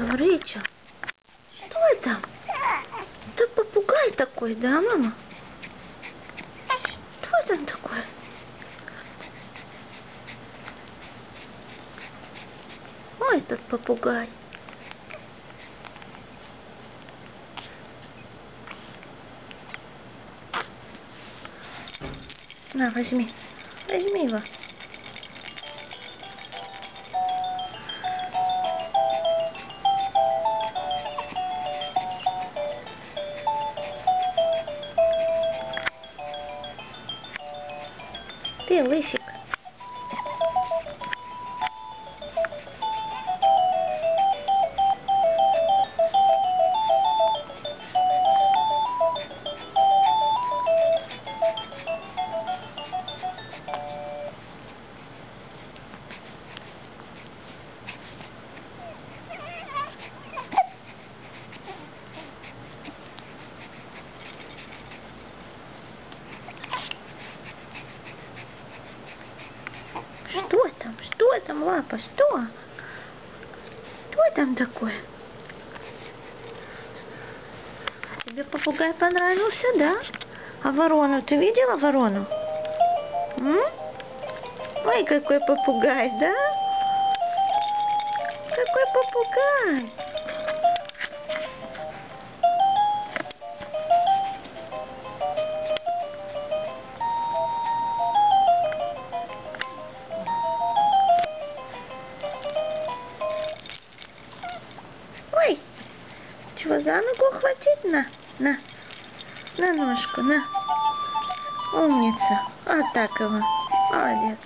там, Рэйчел? Что это? Это попугай такой, да, мама? Что там такое? Ой, этот попугай. На, возьми. Возьми его. Ты лысик. Что Там, лапа? Что? Что там такое? Тебе попугай понравился, да? А ворону ты видела ворону? М? Ой, какой попугай, да? Какой попугай? Чего за ногу хватить? На, на, на ножку, на. Умница. Вот так его. Молодец.